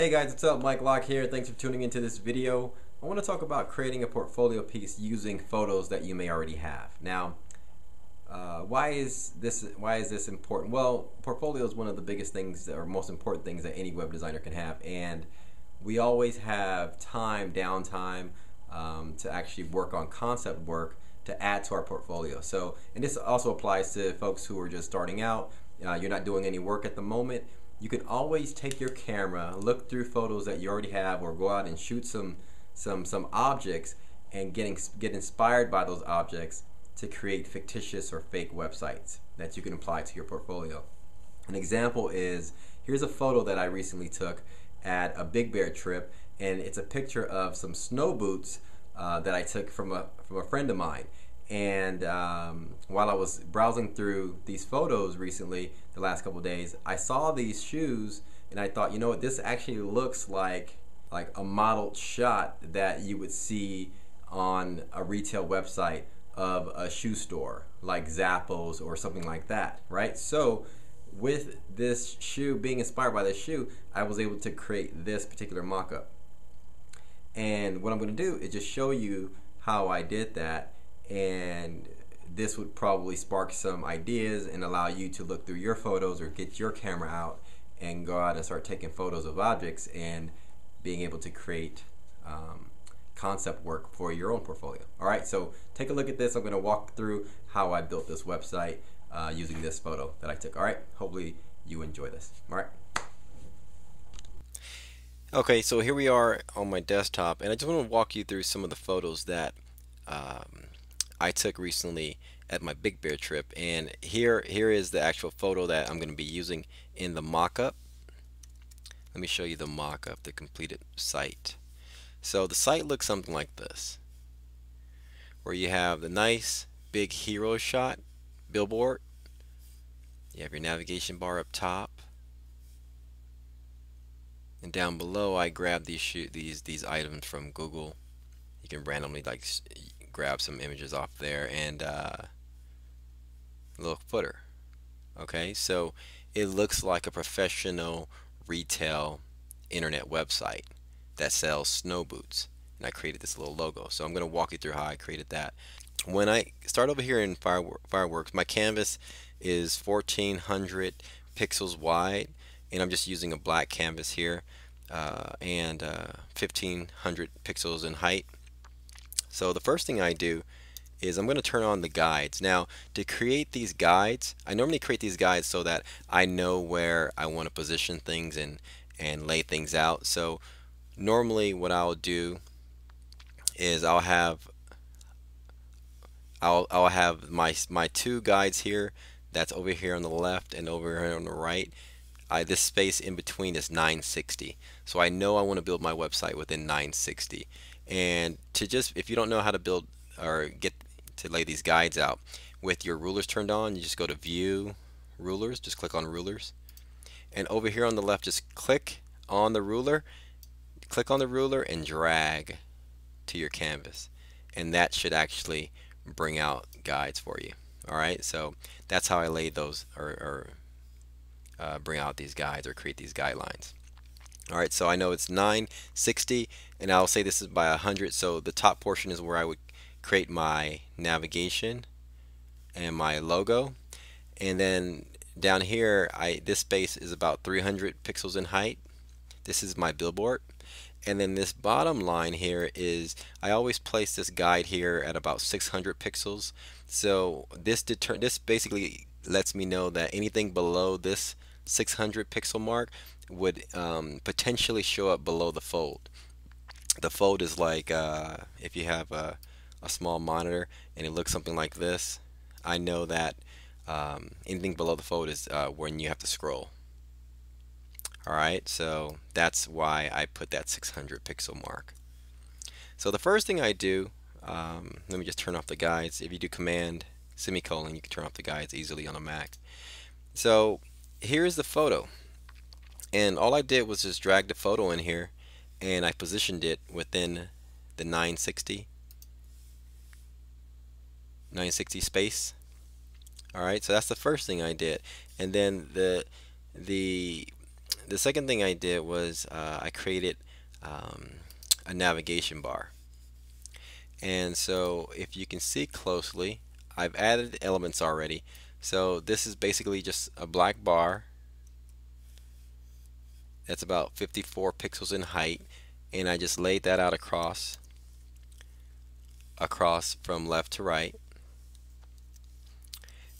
Hey guys, what's up? Mike Locke here. Thanks for tuning into this video. I want to talk about creating a portfolio piece using photos that you may already have. Now, uh, why is this why is this important? Well, portfolio is one of the biggest things or most important things that any web designer can have, and we always have time, downtime um, to actually work on concept work to add to our portfolio. So, and this also applies to folks who are just starting out. Uh, you're not doing any work at the moment you can always take your camera, look through photos that you already have, or go out and shoot some some some objects and getting get inspired by those objects to create fictitious or fake websites that you can apply to your portfolio. An example is here's a photo that I recently took at a Big Bear trip, and it's a picture of some snow boots uh, that I took from a from a friend of mine. And um, while I was browsing through these photos recently, the last couple days, I saw these shoes and I thought, you know what, this actually looks like like a modeled shot that you would see on a retail website of a shoe store like Zappos or something like that, right? So with this shoe being inspired by this shoe, I was able to create this particular mock-up. And what I'm going to do is just show you how I did that and this would probably spark some ideas and allow you to look through your photos or get your camera out and go out and start taking photos of objects and being able to create um, concept work for your own portfolio. All right, so take a look at this. I'm going to walk through how I built this website uh, using this photo that I took. All right, hopefully you enjoy this. All right. Okay, so here we are on my desktop, and I just want to walk you through some of the photos that um, I took recently at my Big Bear trip and here here is the actual photo that I'm going to be using in the mock-up. Let me show you the mock-up the completed site. So the site looks something like this where you have the nice big hero shot billboard. You have your navigation bar up top. And down below I grabbed these these these items from Google. You can randomly like grab some images off there and uh, little footer okay? So it looks like a professional retail internet website that sells snow boots and I created this little logo. So I'm gonna walk you through how I created that. When I start over here in fireworks my canvas is 1400 pixels wide and I'm just using a black canvas here uh, and uh, 1500 pixels in height so the first thing I do is I'm going to turn on the guides. Now to create these guides, I normally create these guides so that I know where I want to position things and, and lay things out. So normally what I'll do is I'll have I'll, I'll have my, my two guides here that's over here on the left and over here on the right. I, this space in between is 960. So I know I want to build my website within 960 and to just if you don't know how to build or get to lay these guides out with your rulers turned on you just go to view rulers just click on rulers. And over here on the left just click on the ruler click on the ruler and drag to your canvas. And that should actually bring out guides for you. Alright so that's how I lay those or, or uh, bring out these guides or create these guidelines Alright, so I know it's 960 and I'll say this is by 100 so the top portion is where I would create my navigation and my logo. And then down here I this space is about 300 pixels in height. This is my billboard. And then this bottom line here is I always place this guide here at about 600 pixels. So this deter this basically lets me know that anything below this 600 pixel mark would um, potentially show up below the fold. The fold is like uh, if you have a, a, small monitor and it looks something like this, I know that um, anything below the fold is uh, when you have to scroll. Alright, so that's why I put that 600 pixel mark. So the first thing I do, um, let me just turn off the guides. If you do command semicolon, you can turn off the guides easily on a Mac. So here's the photo and all I did was just drag the photo in here and I positioned it within the 960 960 space alright so that's the first thing I did and then the the the second thing I did was uh, I created um, a navigation bar. And so if you can see closely, I've added elements already. So this is basically just a black bar that's about 54 pixels in height and I just laid that out across across from left to right.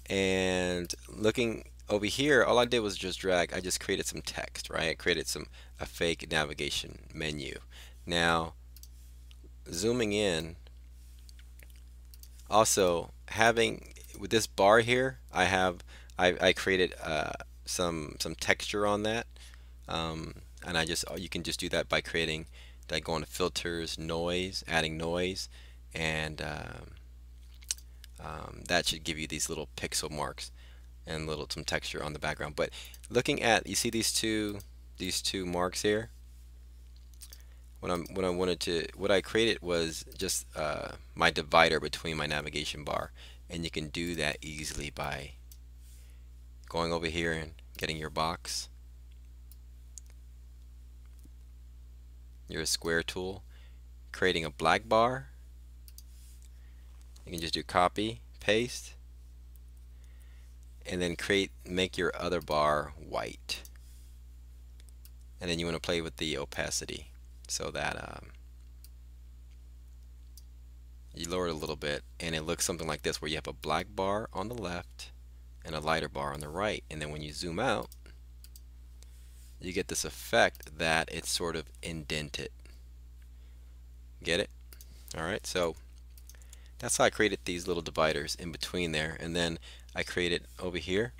And looking over here all I did was just drag I just created some text right? I created some a fake navigation menu. Now zooming in also having with this bar here I have I, I created uh, some some texture on that um, and I just you can just do that by creating like going to filters noise adding noise and um, um, that should give you these little pixel marks and little some texture on the background. But looking at you see these two these two marks here? What I'm what I wanted to what I created was just uh, my divider between my navigation bar. And you can do that easily by going over here and getting your box your square tool. Creating a black bar. You can just do copy paste and then create make your other bar white. And then you want to play with the opacity so that um, you lower it a little bit and it looks something like this where you have a black bar on the left and a lighter bar on the right. And then when you zoom out you get this effect that it's sort of indented. Get it? Alright so that's how I created these little dividers in between there and then I created over here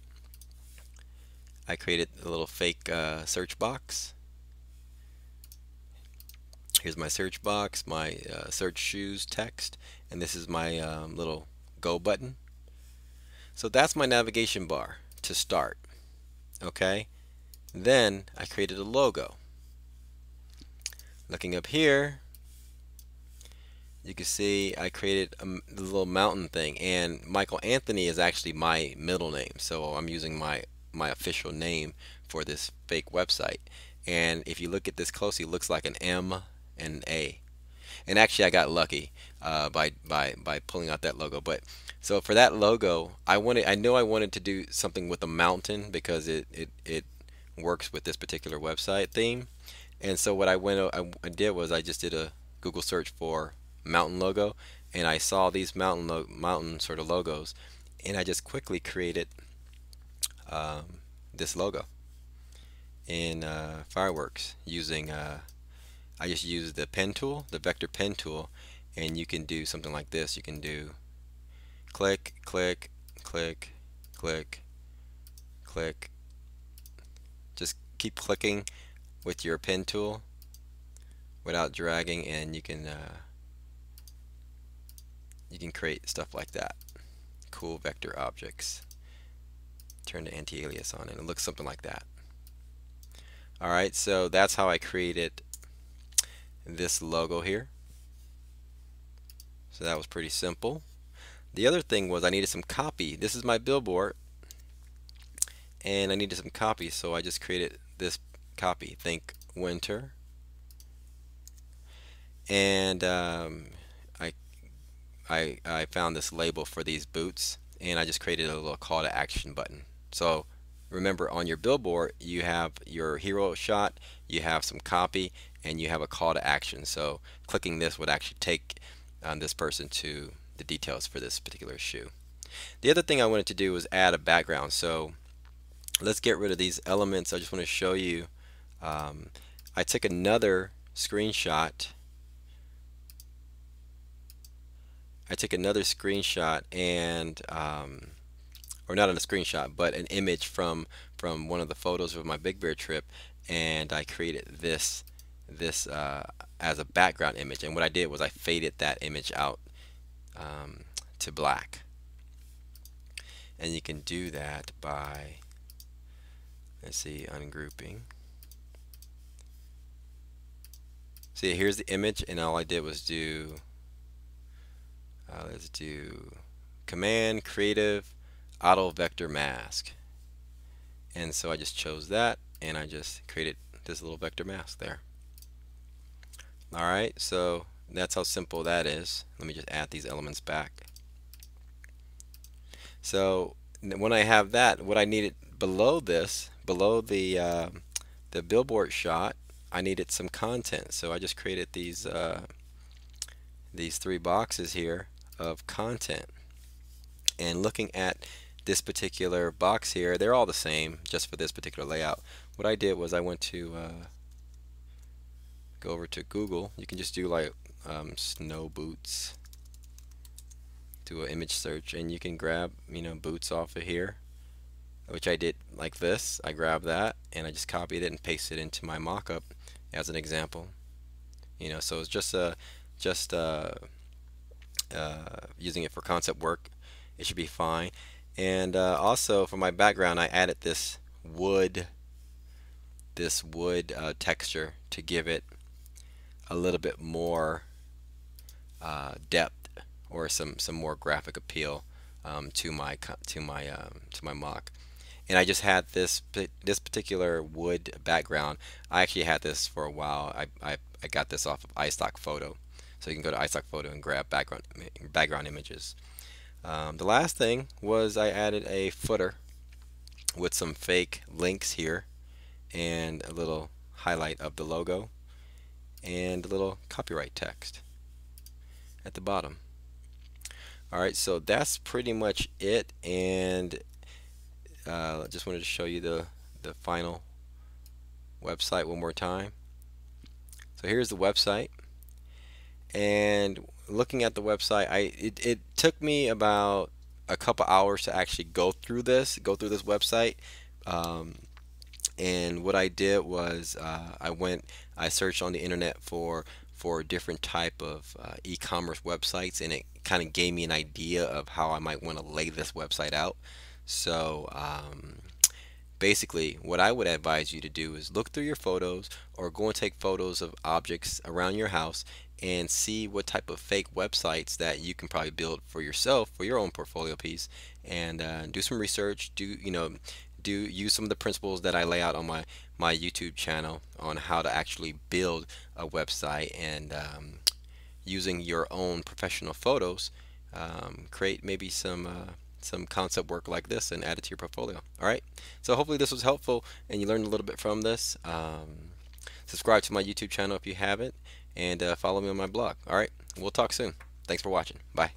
I created a little fake uh, search box. Here's my search box my uh, search shoes text and this is my um, little go button. So that's my navigation bar to start okay then I created a logo. Looking up here you can see I created a, a little mountain thing and Michael Anthony is actually my middle name so I'm using my my official name for this fake website. And if you look at this closely it looks like an M and A. And actually I got lucky uh, by by by pulling out that logo. But so for that logo I wanted I know I wanted to do something with a mountain because it it, it works with this particular website theme. And so what I went I, did was I just did a Google search for mountain logo and I saw these mountain mountain sort of logos and I just quickly created um, this logo in uh, Fireworks using uh, I just used the pen tool the vector pen tool and you can do something like this. You can do click click click click click keep clicking with your pen tool without dragging and you can uh, you can create stuff like that. Cool vector objects. Turn the anti-alias on and it looks something like that. Alright, so that's how I created this logo here. So that was pretty simple. The other thing was I needed some copy. This is my billboard and I needed some copy so I just created this copy. Think winter and um, I, I found this label for these boots and I just created a little call to action button. So remember on your billboard you have your hero shot, you have some copy, and you have a call to action. So clicking this would actually take um, this person to the details for this particular shoe. The other thing I wanted to do was add a background. So let's get rid of these elements. I just want to show you. Um, I took another screenshot I took another screenshot and um, or not a screenshot but an image from from one of the photos of my Big Bear trip and I created this this uh, as a background image and what I did was I faded that image out um, to black and you can do that by let's see ungrouping see here's the image and all I did was do uh, let's do command creative auto vector mask and so I just chose that and I just created this little vector mask there. Alright, so that's how simple that is. Let me just add these elements back. So when I have that, what I needed below this, below the uh, the billboard shot, I needed some content. So I just created these uh, these three boxes here of content. And looking at this particular box here, they're all the same just for this particular layout. What I did was I went to uh, go over to Google. You can just do like um, snow boots do an image search and you can grab you know boots off of here which I did like this. I grabbed that and I just copied it and pasted it into my mockup as an example. You know so it's just a just uh, uh, using it for concept work it should be fine. And uh, also for my background I added this wood this wood uh, texture to give it a little bit more uh, depth or some some more graphic appeal um, to my to my um, to my mock. And I just had this this particular wood background. I actually had this for a while. I, I, I got this off of iStock Photo, so you can go to iStock Photo and grab background background images. Um, the last thing was I added a footer with some fake links here and a little highlight of the logo and a little copyright text at the bottom. Alright, so that's pretty much it and uh, just wanted to show you the, the final website one more time. So here's the website. And looking at the website I it, it took me about a couple hours to actually go through this go through this website. Um, and what I did was uh, I went I searched on the internet for for different type of uh, e-commerce websites and it kind of gave me an idea of how I might want to lay this website out so um, basically what I would advise you to do is look through your photos or go and take photos of objects around your house and see what type of fake websites that you can probably build for yourself for your own portfolio piece and uh, do some research do you know do use some of the principles that I lay out on my my YouTube channel on how to actually build a website and um, using your own professional photos um, create maybe some uh, some concept work like this and add it to your portfolio. Alright so hopefully this was helpful and you learned a little bit from this. Um, subscribe to my YouTube channel if you haven't and uh, follow me on my blog. Alright we'll talk soon. Thanks for watching. Bye